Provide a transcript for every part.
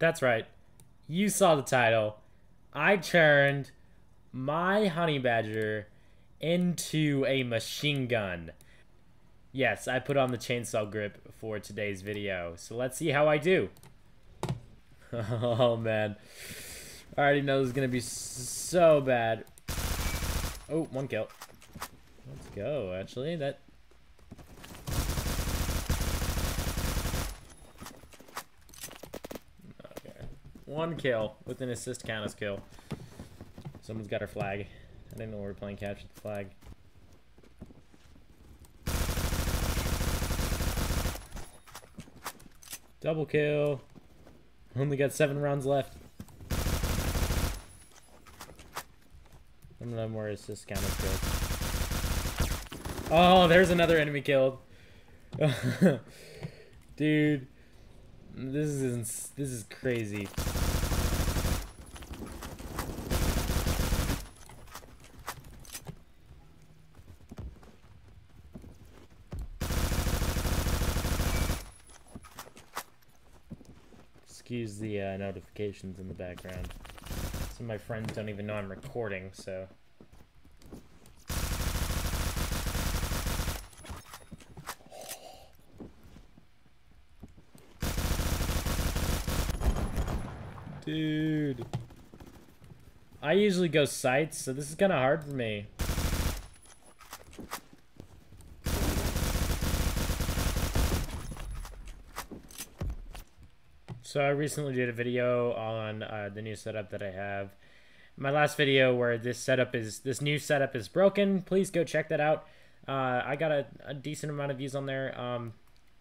That's right. You saw the title. I turned my honey badger into a machine gun. Yes, I put on the chainsaw grip for today's video. So let's see how I do. oh man. I already know this is going to be so bad. Oh, one kill. Let's go, actually. That One kill with an assist count as kill. Someone's got our flag. I didn't know we were playing capture the flag. Double kill. Only got seven rounds left. None of them were assist count as kill. Oh, there's another enemy killed. Dude. This is this is crazy. Excuse the uh, notifications in the background. Some of my friends don't even know I'm recording, so... Dude. I usually go sights, so this is kind of hard for me. So I recently did a video on uh, the new setup that I have. My last video where this setup is, this new setup is broken. Please go check that out. Uh, I got a, a, decent amount of views on there. Um,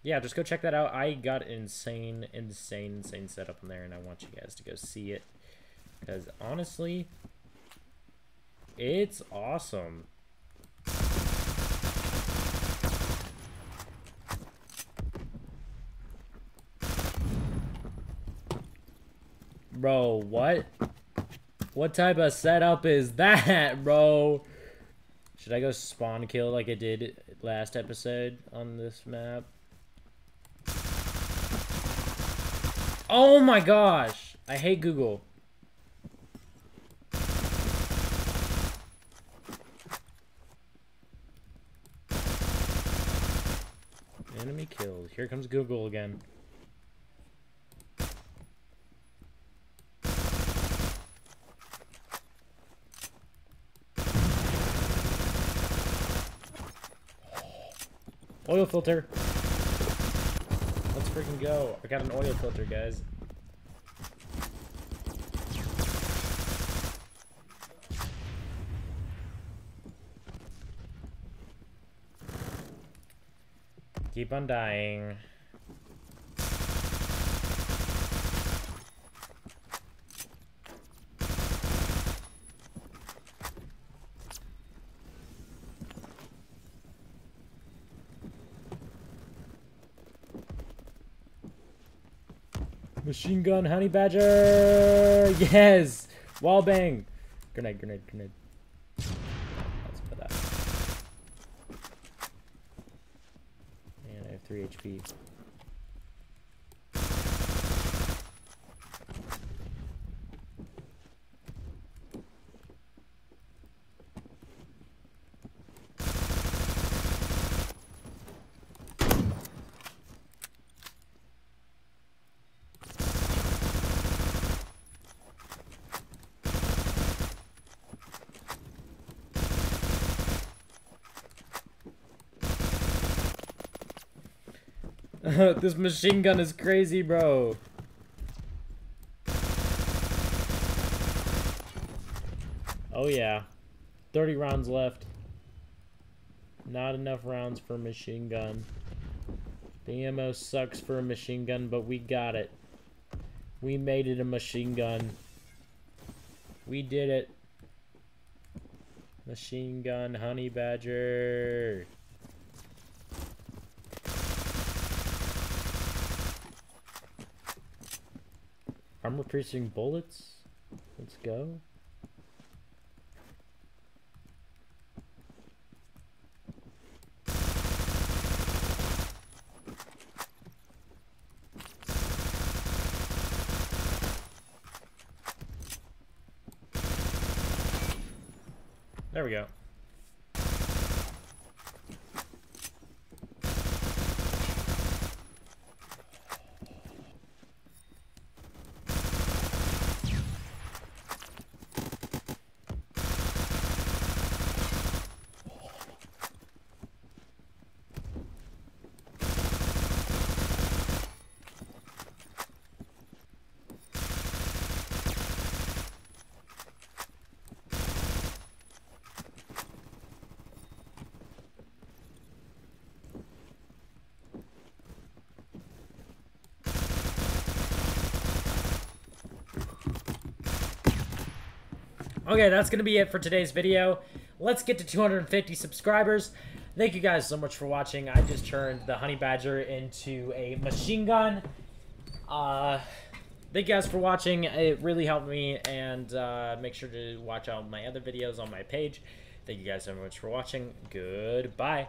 yeah, just go check that out. I got insane, insane, insane setup on there, and I want you guys to go see it. Because honestly, it's awesome. Bro, what? What type of setup is that, bro? Should I go spawn kill like I did last episode on this map? Oh my gosh! I hate Google. Enemy killed. Here comes Google again. Oil filter. Let's freaking go. I got an oil filter, guys. Keep on dying. Machine gun, honey badger! Yes! Wall bang! Grenade, grenade, grenade. Let's put that. And I have 3 HP. this machine gun is crazy, bro. Oh yeah. 30 rounds left. Not enough rounds for a machine gun. The ammo sucks for a machine gun, but we got it. We made it a machine gun. We did it. Machine gun, honey badger. Armor piercing bullets. Let's go. There we go. Okay, that's going to be it for today's video. Let's get to 250 subscribers. Thank you guys so much for watching. I just turned the Honey Badger into a machine gun. Uh, thank you guys for watching. It really helped me, and uh, make sure to watch out my other videos on my page. Thank you guys so much for watching. Goodbye.